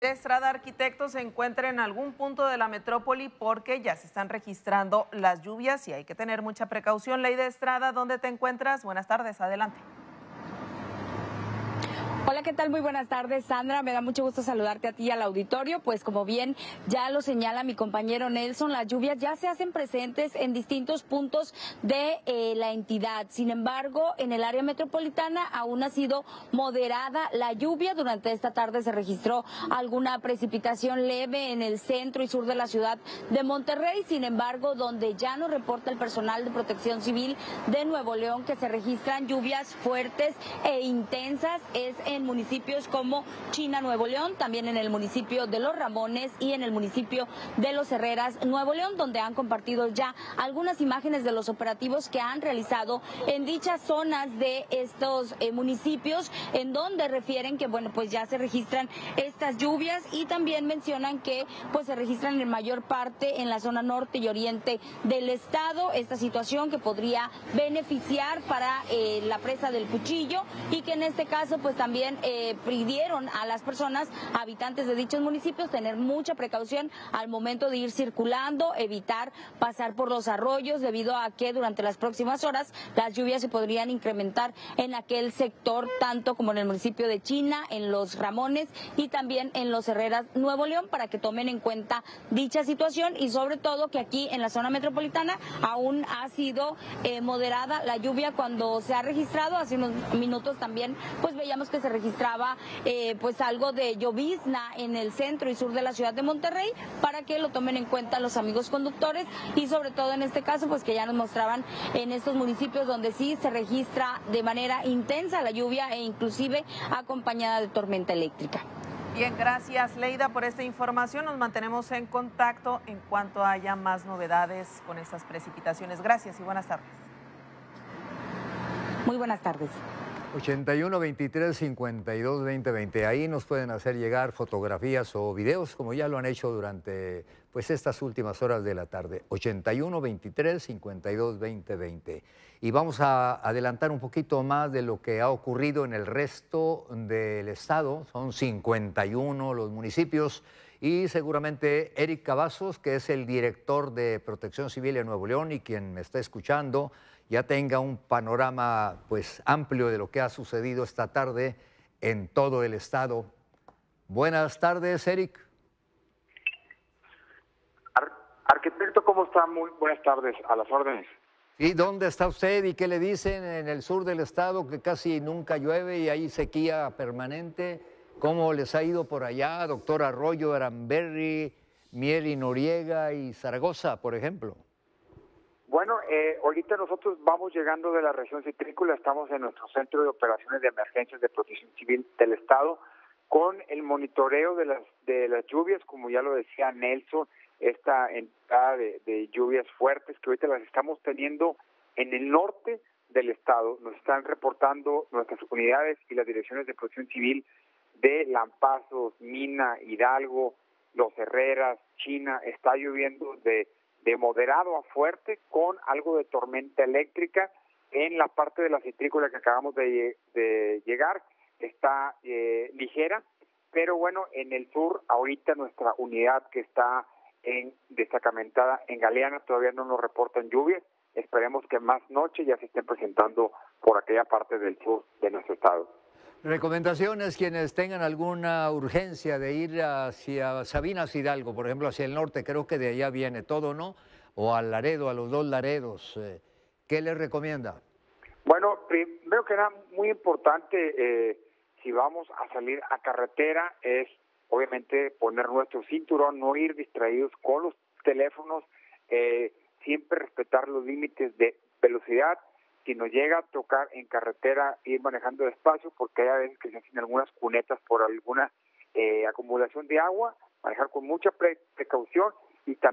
Estrada Arquitectos se encuentra en algún punto de la metrópoli porque ya se están registrando las lluvias y hay que tener mucha precaución. Ley de Estrada, ¿dónde te encuentras? Buenas tardes, adelante. Hola, ¿qué tal? Muy buenas tardes, Sandra. Me da mucho gusto saludarte a ti y al auditorio. Pues como bien ya lo señala mi compañero Nelson, las lluvias ya se hacen presentes en distintos puntos de eh, la entidad. Sin embargo, en el área metropolitana aún ha sido moderada la lluvia. Durante esta tarde se registró alguna precipitación leve en el centro y sur de la ciudad de Monterrey. Sin embargo, donde ya nos reporta el personal de protección civil de Nuevo León que se registran lluvias fuertes e intensas es en en municipios como China, Nuevo León, también en el municipio de Los Ramones y en el municipio de Los Herreras, Nuevo León, donde han compartido ya algunas imágenes de los operativos que han realizado en dichas zonas de estos eh, municipios, en donde refieren que, bueno, pues ya se registran estas lluvias y también mencionan que, pues se registran en mayor parte en la zona norte y oriente del estado, esta situación que podría beneficiar para eh, la presa del cuchillo y que en este caso, pues también eh, pidieron a las personas, habitantes de dichos municipios, tener mucha precaución al momento de ir circulando, evitar pasar por los arroyos, debido a que durante las próximas horas las lluvias se podrían incrementar en aquel sector, tanto como en el municipio de China, en los Ramones y también en los Herreras Nuevo León, para que tomen en cuenta dicha situación y sobre todo que aquí en la zona metropolitana aún ha sido eh, moderada la lluvia cuando se ha registrado, hace unos minutos también, pues veíamos que se registraba eh, pues algo de llovizna en el centro y sur de la ciudad de Monterrey para que lo tomen en cuenta los amigos conductores y sobre todo en este caso pues que ya nos mostraban en estos municipios donde sí se registra de manera intensa la lluvia e inclusive acompañada de tormenta eléctrica. Bien, gracias Leida por esta información. Nos mantenemos en contacto en cuanto haya más novedades con estas precipitaciones. Gracias y buenas tardes. Muy buenas tardes. 81 23 52 20 20. Ahí nos pueden hacer llegar fotografías o videos, como ya lo han hecho durante pues, estas últimas horas de la tarde. 81 23 52 20 20. Y vamos a adelantar un poquito más de lo que ha ocurrido en el resto del estado. Son 51 los municipios. Y seguramente Eric Cavazos, que es el director de Protección Civil en Nuevo León y quien me está escuchando, ya tenga un panorama pues amplio de lo que ha sucedido esta tarde en todo el estado. Buenas tardes, Eric. arquitecto, ¿cómo está? Muy buenas tardes, a las órdenes. ¿Y dónde está usted y qué le dicen en el sur del estado que casi nunca llueve y hay sequía permanente? ¿Cómo les ha ido por allá, doctor Arroyo, Aramberri, Mieri Noriega y Zaragoza, por ejemplo? Bueno, eh, ahorita nosotros vamos llegando de la región citrícola, estamos en nuestro centro de operaciones de emergencias de protección civil del Estado con el monitoreo de las de las lluvias, como ya lo decía Nelson, esta entrada de lluvias fuertes que ahorita las estamos teniendo en el norte del Estado. Nos están reportando nuestras unidades y las direcciones de protección civil de Lampazos, Mina, Hidalgo, Los Herreras, China, está lloviendo de de moderado a fuerte con algo de tormenta eléctrica en la parte de la citrícola que acabamos de, llegar. Está eh, ligera pero bueno en el sur ahorita nuestra unidad que está en destacamentada en Galeana todavía no nos reportan lluvias. Esperemos que más noche ya se estén presentando por aquella parte del sur de nuestro estado Recomendaciones quienes tengan alguna urgencia de ir hacia Sabinas Hidalgo, por ejemplo, hacia el norte, creo que de allá viene todo, ¿no? O al Laredo, a los dos Laredos. Eh, ¿Qué les recomienda? Bueno, primero que era muy importante, eh, si vamos a salir a carretera, es obviamente poner nuestro cinturón, no ir distraídos con los teléfonos, eh, siempre respetar los límites de velocidad si nos llega a tocar en carretera ir manejando despacio, porque hay veces que se hacen algunas cunetas por alguna eh, acumulación de agua, manejar con mucha precaución y también